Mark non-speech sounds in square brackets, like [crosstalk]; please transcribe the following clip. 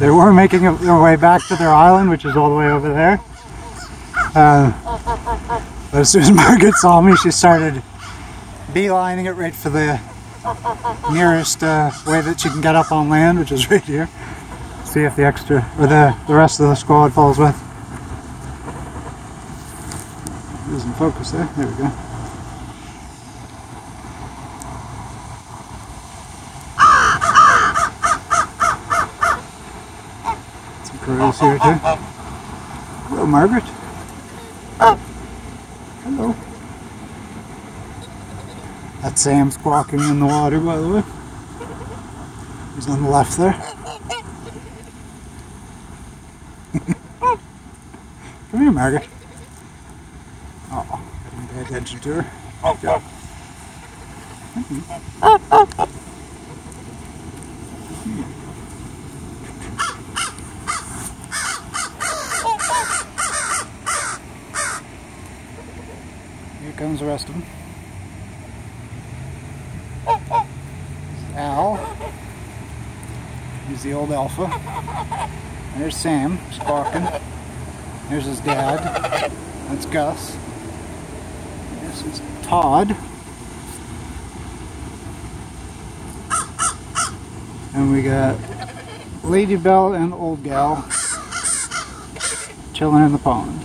They were making their way back to their island, which is all the way over there. Uh, but as soon as [laughs] Margaret saw me, she started beelining it right for the nearest uh, way that she can get up on land, which is [laughs] right here. See if the extra, or the, the rest of the squad falls with. Losing focus there. There we go. Some crows here too. Hello, Margaret. Oh. Hello. That's Sam squawking in the water, by the way. He's on the left there. [laughs] Come here, Margaret. Oh, didn't pay attention to her. Oh, God. Here comes the rest of them. Al. He's the old alpha. There's Sam, squawking. There's his dad. That's Gus. This is Todd. And we got Lady Bell and Old Gal chilling in the pond.